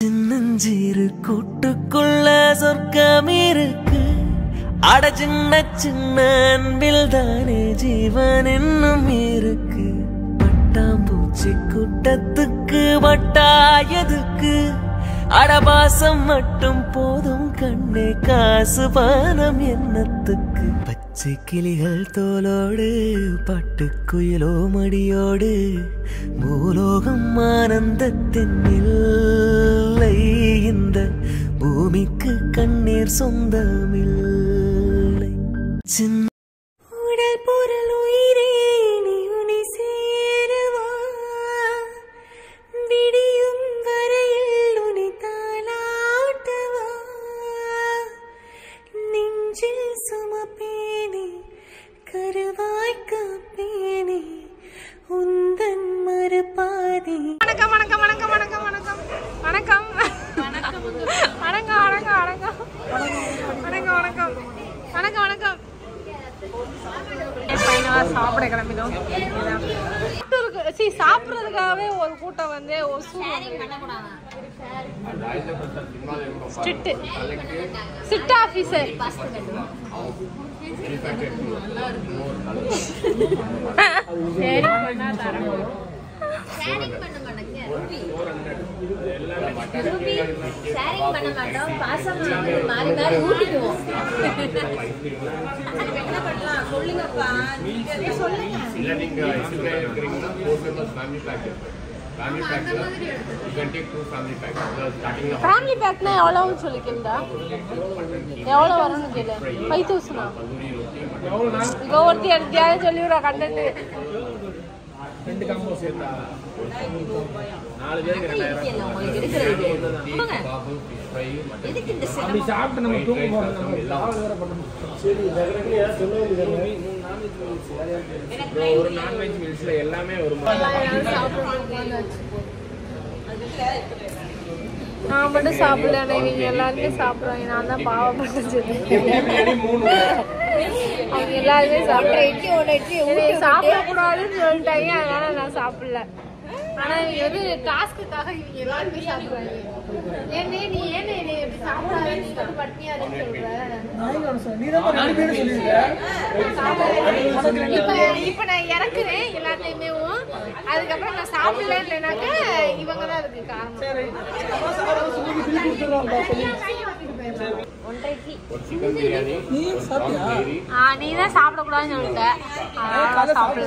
சின்னஞ்சிறு கூட்டுக்குள்ள சொர்க்கம் இருக்கு அட சின்ன சின்ன அன்பில் தானே ஜீவன் இன்னும் இருக்கு. பட்டாம்பூச்சி கூட்டத்துக்கு வட்டாயதுக்கு அடபாசம் மட்டும் போதும் கண்ணே காசு பானம் என்னத்துக்கு? பச்சை கிளிகள் தோலோடு பட்டுக்குயிலோ மடியோடு பூலோகம் ஆனந்தத்தின் இல்லை இந்த பூமிக்கு கண்ணீர் சொந்தமில்லை. சின்ன சாப்பிட கிளம்பினோம். சி சாப்பிட்றதுக்காகவே ஒரு கூட்டம் வந்து ஸ்ட்ரிக்ட் சிட் ஆஃபீஸர் சரி ரூபி ஷேரிங் பண்ண மாட்டோம். பாசமா வந்து மாறி மாறி ஊட்டிக்குவோம். அதுக்கு என்ன பண்ணலாம்? சொல்லுங்கப்பா. நீங்க சொல்லுங்க. இல்ல நீங்க இதுல இருக்கிறீங்கன்னா ஃபோர் மெம்பர்ஸ் ஃபேமிலி பேக் இருக்கு ஃபேமிலி பேக்ல you can take two family pack ஸ்டார்டிங்ல ஃபேமிலி பேக்னா எவ்வளோன்னு சொல்லிக்கிறதா எவ்வளோ வரும்னு கேளு. ஃபைவ் தௌசண்டா இங்கே ஒருத்தி சொல்லிவிடா கண்டென்ட் ரெண்டு காம்போ சேர்த்தா. நாலு பேருக்கு சாப்பிட்டு நம்ம தூங்க ஒரு நான்வெஜ் மீல்ஸ்ல எல்லாமே வரும் நான் மட்டும் சாப்பிடல. நீங்க எல்லாருமே சாப்பிடுவாங்க. நான் தான் பாவப்பட்டு மூணு. அவங்க எல்லாருமே சாப்பிடுறாங்க சாப்பிடக்கூடாதுன்னு சொல்லிட்டாங்க அதனால நான் சாப்பிடல. ஆனா இவங்க வந்து டாஸ்க்குக்காக இவங்க எல்லாருமே சாப்பிடுறாங்க. ஏன்னே நீ ஏன்னு என்னை எப்படி சாப்பிடாத நீ வந்து பட்னியா சொல்ற. இப்ப இப்ப நான் இறக்குறேன் எல்லாத்தையுமே. அதுக்கப்புறம் நான் சாப்பிடல இல்லைனாக்க இவங்க தான் அதுக்கு காரணம். சிக்கன் பிரியாணி நீ தான் சாப்பிடக்கூடாதுன்னு சொல்லிட்ட. சாப்பிடல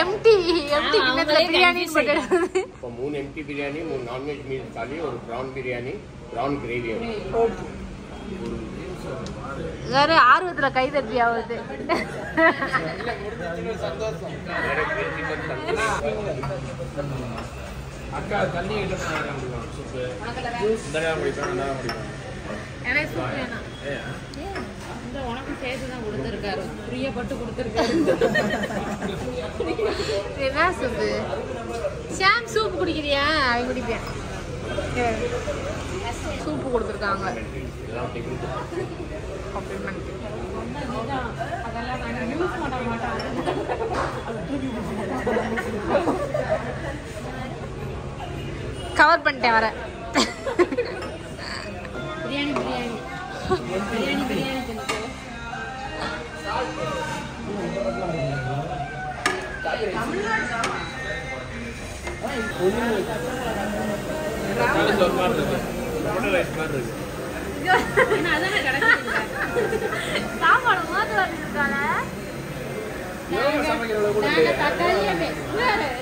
எம்டி எம்டி கிண்ணத்துல பிரியாணி இப்போ மூணு எம்டி பிரியாணி மூணு நான்வெஜ் மீல்ஸ் தாலி ஒரு ப்ரான் பிரியாணி ப்ரான் கிரேவி வேற ஆர்வத்துல கை தட்டி ஆகுது. அக்கா தண்ணி கிட்ட குடிப்பேன் குடிப்பேன். எனக்கு சேர்த்து தான் கொடுத்துருக்காரு. பிரியப்பட்டு கொடுத்துருக்காரு. என்ன சூப்பு? ஷாம் சூப்பு குடிக்கிறியா? அவன் குடிப்பேன். சூப்பு கொடுத்துருக்காங்க. காம்ப்ளிமெண்ட் கவர் பண்ணிட்டேன் வர. பிரியாணி பிரியாணி. பிரியாணி பிரியாணி ஒரு மாதிரி இருக்கு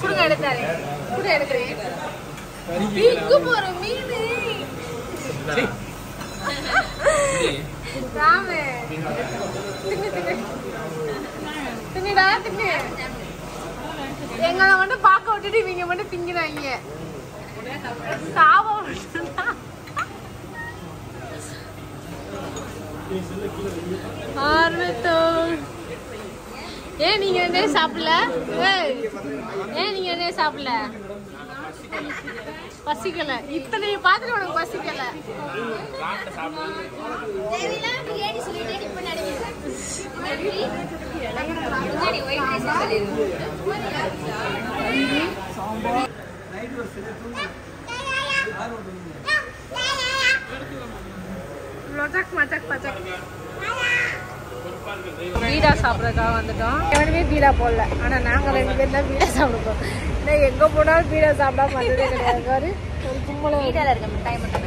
கொடுங்க எடுத்தாரு கூட எடுக்கிறேன். இங்கு போற மீன் ராமு தின்னு தின்னு தின்னுடா தின்னு எங்களை மட்டும் பார்க்க விட்டுட்டு இவங்க மட்டும் திங்கிறாங்க சாபம் மட்டும்தான். ஏன் நீங்க என்ன சாப்பிடல? ஏன் நீங்க என்ன சாப்பிடல? பசிக்கல. இத்தனை பார்த்துட்டு உனக்கு பசிக்கல. சாம்பார் மச்சக் மச்சக் மச்சக் பீடா சாப்பிட்றதுக்காக வந்துட்டோம். எவனுமே பீடா போடல. ஆனா நாங்க ரெண்டு பேரும் தான் பீடா சாப்பிடுவோம் இல்லை எங்க போனாலும் பீடா சாப்பிடாம வந்ததே கிடையாது. பாரு ஒரு கும்பல வீட்டால இருக்க மிட்டாய் மட்டும்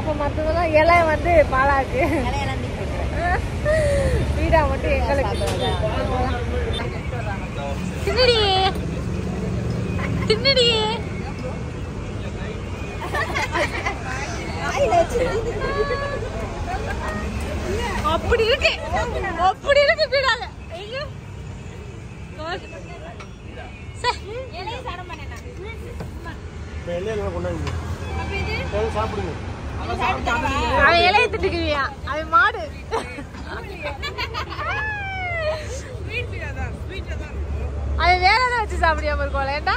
அப்ப மற்றதெல்லாம் இலை வந்து பாலாக்கு. பீடா மட்டும் எங்களுக்கு. தின்னடியே தின்னடியே அப்படி இருக்கு. அப்படி இருக்கு பீடாங்க ஐயோ. சாப்பிடுங்க. அவன் இலைய திட்டுக்குவியா அவன் மாடு. அவன் வேற எதை வச்சு சாப்பிடியா இருக்கோம் ஏண்டா?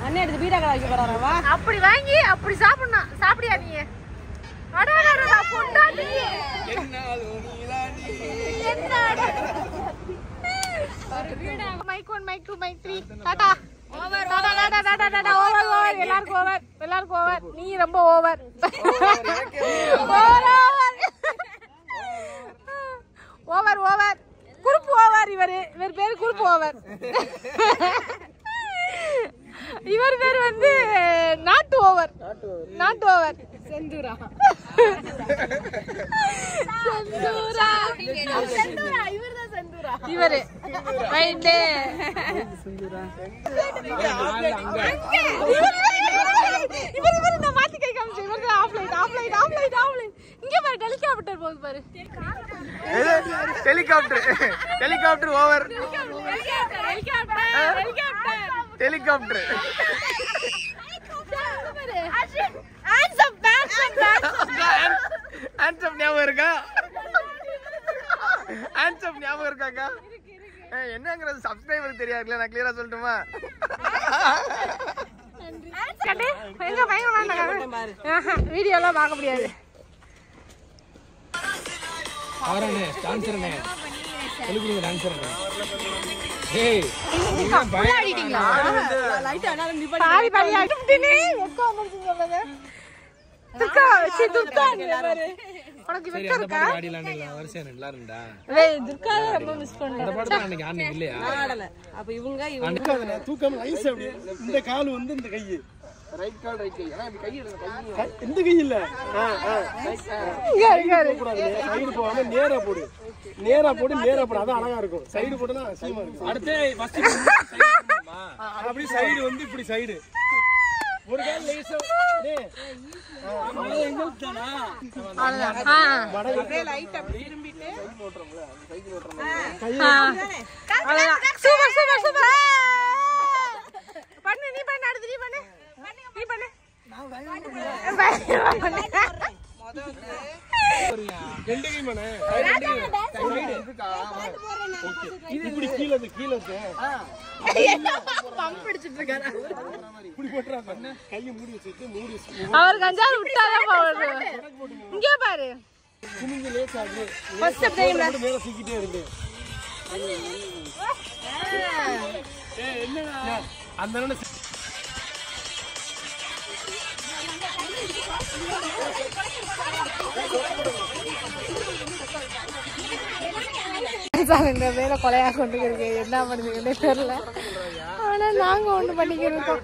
அண்ணன் எடுத்து பீடா கடை வைக்க போறாரவா அப்படி வாங்கி அப்படி சாப்பிடணும். சாப்பிடியா நீ? Mike one mike two mike three tata. Over, எல்லாருக்கும் ஓவர் எல்லாருக்கும் ஓவர் நீ ரொம்ப ஓவர் ஓவர் ஓவர் இவரு இவர் பேரு குறுப்பு ஓவர் இவர் பேர் வந்து நாட்டு ஓவர் நாட்டு ஓவர் செந்தூரா செந்தூரா செந்தூரா இவர்தான் செந்தூரா இவரு ரைட்டு இவர் இவர் நான் மாத்தி கை காமிச்சேன் இவர் தான் ஆஃப் லைட் ஆஃப் இங்க பாரு ஹெலிகாப்டர் போகுது பாரு. Helicopter helicopter over helicopter hands up ஞாபகம் இருக்கா? ஹேண்ட்ஸப் ஞாபகம் இருக்காக்கா? என்னங்கிறது சப்ஸ்கிரைபருக்கு தெரியாதுல நான் கிளியரா சொல்லட்டுமா? வீடியோலாம் பார்க்க முடியாது. ஆறானே டான்சர்னே. சொல்லிக் டான்சர்னே. ஏய் வந்துருச்சு சொல்லுங்க துக்கா வச்சு துக்கா பாரு. உனக்கு அந்த இருக்கா? ஆடிலான்னு வரிசையா நல்லா இருந்தா டேய் துக்கா ரொம்ப மிஸ் அந்த பண்றேன் படத்துல அன்னைக்கு ஆடினீங்க இல்லையா? ஆடல. அப்ப இவங்க இவங்க. தூக்காதுண்ணே, தூக்கம் ஐஸ் அப்படி இந்த கால் வந்து இந்த கை ரைட் கால் ரைட் கை ஆனா இப்படி கை எடுங்க கை இந்த கை இல்ல. ஆ ஆ. இங்க இங்க கூடாது சைடு போகாம நேரா போடு. நேரா போடு நேரா போடு. அதான் அழகா இருக்கும். சைடு போட்டா அசிங்கமா இருக்கும். அடுத்து ஃபர்ஸ்ட் அப்படி சைடு வந்து இப்படி சைடு ஒரு கால் லேசா. டேய். அவ்வளவுதான். ஆ. அப்படியே லைட் அப்படி திரும்பிட்டு. அவ்வளவுதான் சூப்பர் சூப்பர் சூப்பர் பண்ணு நீ பண்ணு அடுத்து நீ பண்ணு நீ பண்ணு பாருங்க ரெண்டு கை மனே இப்படி கீழே இருந்து கீழே இருந்து பம்ப் அடிச்சிட்டு இருக்காரு இப்படி போட்டுறாங்க கையை மூடி வச்சுட்டு மூடி வச்சு அவர். கஞ்சாவது விட்டாதான் போகுது இங்கே பாரு. குமிஞ்சு லேசாது First time ல. மேல சிக்கிட்டே இருக்கு அந்த இந்த வேலை கொலையா கொண்டு இருக்கு என்ன பண்ணுதுன்னு தெரியல. ஆனா நாங்க ஒண்ணு பண்ணிக்கிறோம்.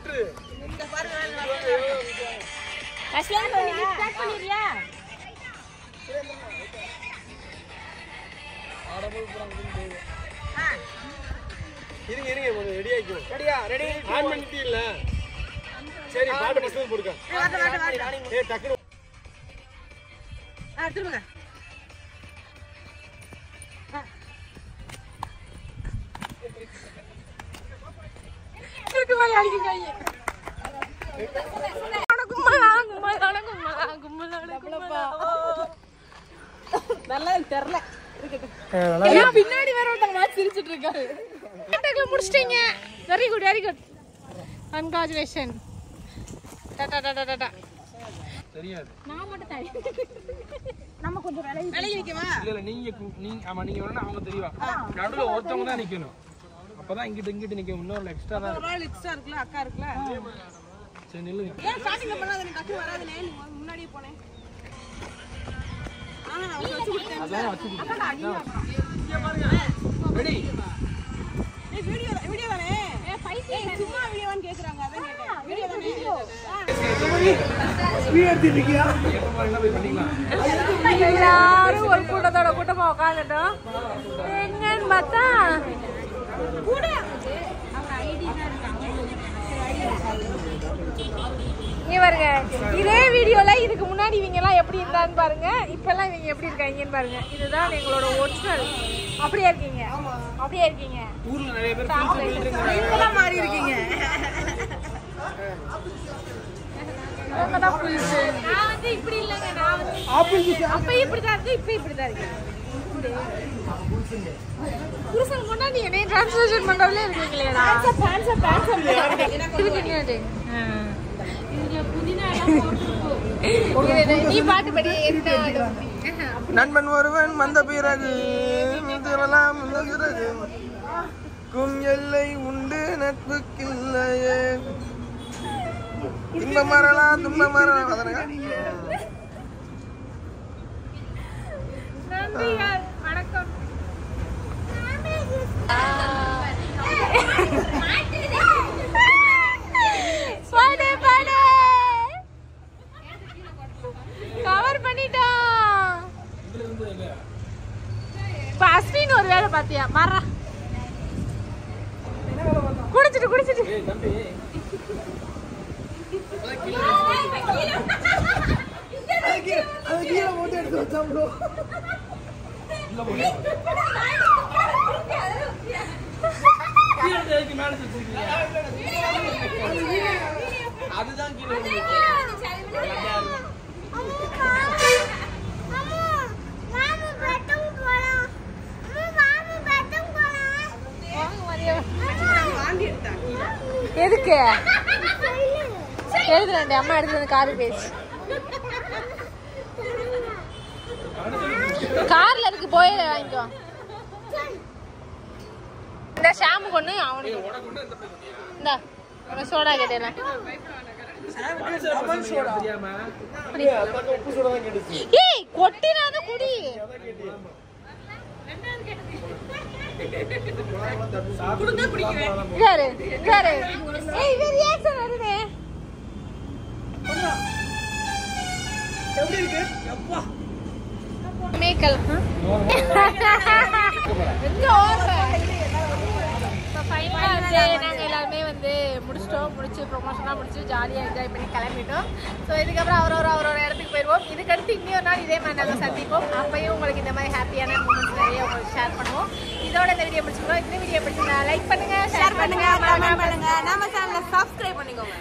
இருங்க இருங்க கொஞ்சம் ரெடி ஆயிக்கும் ரெடியா ரெடி ஆன் பண்ணிட்டே இல்ல சரி பாட்டு பசங்க டக்குனு திரும்புங்க நல்லா தெரியல பின்னாடி வேற ஒருத்தங்க மாதிரி சிரிச்சிட்டு இருக்காரு கான்டாக்ட்ல முடிச்சிட்டீங்க very good very good congratulation tata tata tata தெரியாது. விலகி வைக்கவா? இல்ல இல்ல நீங்க நீங்க ஆமா நீங்க வரணும் அவங்க தெரியவா நடுவுல ஒருத்தவங்க தான் நிக்கணும். அப்பதான் இங்கிட்டு இங்கிட்டு நிக்க இன்னொரு எக்ஸ்ட்ரா தான் ஒரு ஆள் எக்ஸ்ட்ரா இருக்குல்ல அக்கா இருக்குல்ல? இருக்கு. சரி நில்லுங்க. ஏன் ஸ்டார்டிங்ல பண்ணாத? நீ டக்கு வராதுனே. நீ முன்னாடியே போனேன் ஆ நான் வச்சு கொடுத்தேன். அதான் வச்சு ரெடி ஏய் வீடியோ வீடியோ தானே? சும்மா வீடியோவான்னு கேக்குறாங்க அதான் கேட்டேன். வீடியோ தானே? என்ன போய் பண்ணிக்கலாம் எல்லாரும் ஒரு கூட்டத்தோட கூட்டமா உட்காந்துட்டோம் எங்கன்னு பார்த்தா இங்க பாருங்க இதே வீடியோல இதுக்கு முன்னாடி இவங்க எல்லாம் எப்படி இருந்தான்னு பாருங்க. இப்ப எல்லாம் இவங்க எப்படி இருக்காங்கன்னு பாருங்க. இதுதான் எங்களோட ஒரிஜினல் அப்படியே இருக்கீங்க. அப்படியே இருக்கீங்க. ஊர்ல நிறைய பேர் நீங்களாம் மாறி இருக்கீங்க. தான் நான் வந்து இப்படி இல்லைங்க. நான் வந்து அப்ப இப்படிதான் இருக்கு இப்ப இப்படிதான் இருக்கு. புருஷன் கொண்டா நீ என்னைய டிரான்ஸ்லேஷன் பண்றதுல இருக்கீங்களேடா இதுக்கு என்னது? இது நீ பாட்டு படி என்ன நண்பன் ஒருவன் வந்த பிறகு முதலாம் பிறகு கும் எல்லை உண்டு நட்புக்கில்லையே. இன்பம் வரலாம் துன்பம் வரலாம் அதனங்க வணக்கம் பாடு பாடு கவர் பண்ணிட்டான் இப்ப அஸ்வின் ஒரு வேலை பாத்தியா மறா குடிச்சிட்டு குடிச்சிட்டு அதுதான் கீழே எதுக்கு எழுதுறேன் அம்மா எடுத்து வந்து காரு பேச்சு கார்ல இருக்கு போய் வாங்கிக்கோ இந்த ஷாம்பு கொண்டு அவனுக்கு. இந்த சோடா கேட்டேன் ஏய் கொட்டினாத குடி. இதாரு இதாரு ஏய் இது ரியாக்ஷன் வருதே? மேக்கல் எங்க ஓடுற இப்போ நாங்கள் எல்லாருமே வந்து முடிச்சிட்டோம் முடிச்சு ப்ரொமோஷனாக முடிச்சு ஜாலியாக என்ஜாய் பண்ணி கிளம்பிட்டோம் ஸோ இதுக்கப்புறம் அவரோட அவரோட இடத்துக்கு போயிடுவோம் இதுக்கடுத்து இன்னொரு நாள் இதே மாதிரி நாங்கள் சந்திப்போம் அப்பயும் உங்களுக்கு இந்த மாதிரி ஹாப்பியான மூமெண்ட்ஸ் நிறைய உங்களுக்கு ஷேர் பண்ணுவோம் இதோட இந்த வீடியோ முடிச்சுக்கிறோம் இந்த வீடியோ பிடிச்சிருந்தா லைக் பண்ணுங்க ஷேர் பண்ணுங்க நம்ம சேனலை சப்ஸ்கிரைப் பண்ணிக்கோங்க